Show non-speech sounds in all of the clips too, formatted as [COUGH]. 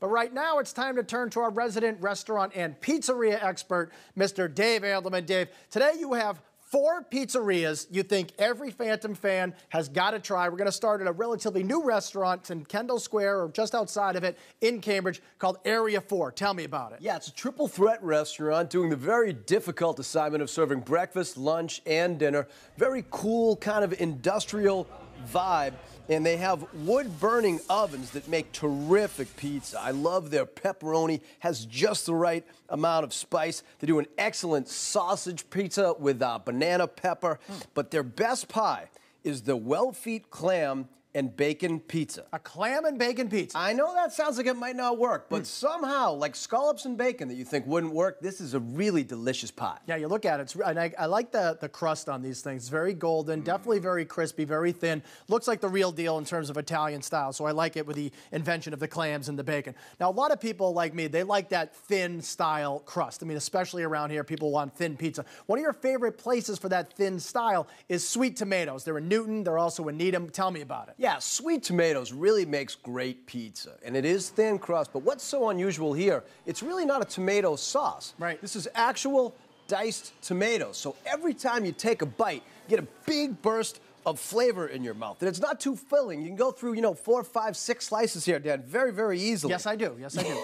But right now, it's time to turn to our resident restaurant and pizzeria expert, Mr. Dave Andelman. Dave, today you have four pizzerias you think every Phantom fan has got to try. We're going to start at a relatively new restaurant in Kendall Square or just outside of it in Cambridge called Area 4. Tell me about it. Yeah, it's a triple threat restaurant doing the very difficult assignment of serving breakfast, lunch, and dinner. Very cool, kind of industrial vibe. And they have wood burning ovens that make terrific pizza. I love their pepperoni, has just the right amount of spice. They do an excellent sausage pizza with uh, banana pepper. Mm. But their best pie is the Wellfleet clam and bacon pizza. A clam and bacon pizza. I know that sounds like it might not work, but mm. somehow, like scallops and bacon that you think wouldn't work, this is a really delicious pie. Yeah, you look at it, and I, I, like the, the crust on these things. Very golden, mm. definitely very crispy, very thin. Looks like the real deal in terms of Italian style, so I like it with the invention of the clams and the bacon. Now, a lot of people like me, they like that thin style crust. I mean, especially around here, people want thin pizza. One of your favorite places for that thin style is Sweet Tomatoes. They're in Newton, they're also in Needham. Tell me about it. Yeah. Yeah, Sweet Tomatoes really makes great pizza, and it is thin crust. But what's so unusual here, it's really not a tomato sauce. Right. This is actual diced tomatoes. So every time you take a bite, you get a big burst of flavor in your mouth. And it's not too filling. You can go through, you know, four, five, six slices here, Dan, very, very easily. Yes, I do. Yes, I do.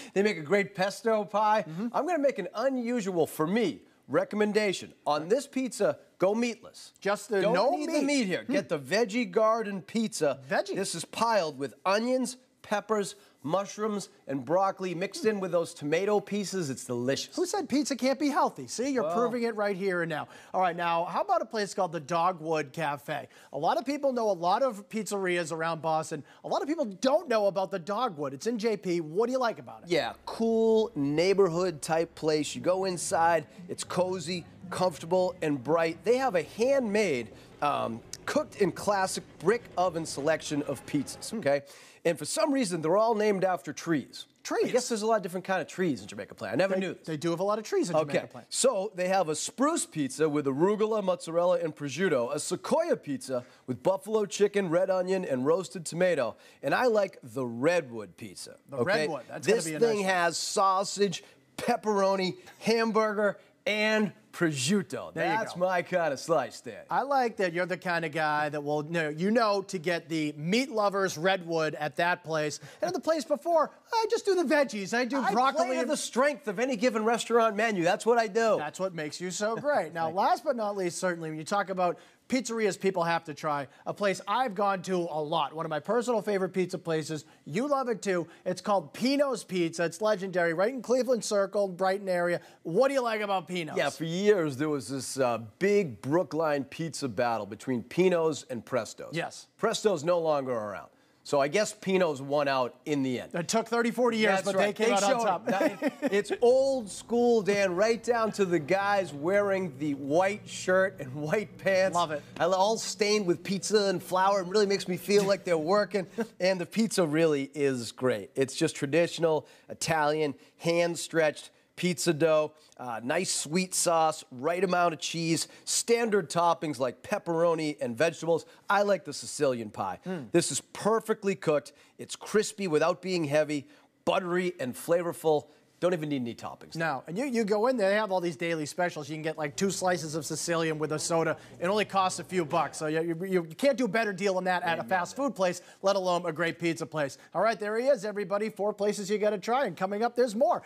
[LAUGHS] they make a great pesto pie. Mm -hmm. I'm going to make an unusual, for me, recommendation. On this pizza, go meatless. Just the Don't no need meat. the meat here. Hmm. Get the veggie garden pizza. Veggie. This is piled with onions, peppers, mushrooms, and broccoli mixed in with those tomato pieces. It's delicious. Who said pizza can't be healthy? See, you're well, proving it right here and now. All right, now, how about a place called the Dogwood Cafe? A lot of people know a lot of pizzerias around Boston. A lot of people don't know about the Dogwood. It's in JP. What do you like about it? Yeah, cool neighborhood type place. You go inside, it's cozy, comfortable, and bright. They have a handmade um, cooked in classic brick oven selection of pizzas, hmm. okay? And for some reason, they're all named after trees. Trees? I guess there's a lot of different kind of trees in Jamaica Plain. I never they, knew this. They do have a lot of trees in okay. Jamaica Plain. So they have a spruce pizza with arugula, mozzarella, and prosciutto, a sequoia pizza with buffalo chicken, red onion, and roasted tomato. And I like the redwood pizza. The okay? redwood. That's this thing nice has sausage, pepperoni, hamburger, and prosciutto. There That's my kind of slice there. I like that you're the kind of guy that will you know, you know to get the meat lovers redwood at that place. And at the place before, I just do the veggies. I do I broccoli. Play and the strength of any given restaurant menu. That's what I do. That's what makes you so great. [LAUGHS] Now, last but not least, certainly when you talk about pizzerias people have to try. A place I've gone to a lot. One of my personal favorite pizza places. You love it too. It's called Pino's Pizza. It's legendary, right in Cleveland Circle, Brighton area. What do you like about Pino's? Yeah, for years there was this uh, big Brookline pizza battle between Pino's and Presto's. Yes. Presto's no longer around. So I guess Pino's won out in the end. It took 30, 40 years, That's but right. they came they out on top. it's old school, Dan, right down to the guys wearing the white shirt and white pants. Love it. All stained with pizza and flour. It really makes me feel like they're working. [LAUGHS] and the pizza really is great. It's just traditional Italian, hand-stretched pizza dough, uh, nice sweet sauce, right amount of cheese, standard toppings like pepperoni and vegetables. I like the Sicilian pie. Mm. This is perfectly cooked. It's crispy without being heavy, buttery and flavorful. Don't even need any toppings. No, and you, you go in there, they have all these daily specials. You can get like two slices of Sicilian with a soda. It only costs a few bucks. So you, you, you can't do a better deal than that at a fast food place, let alone a great pizza place. All right, there he is, everybody. Four places you got to try. And coming up, there's more.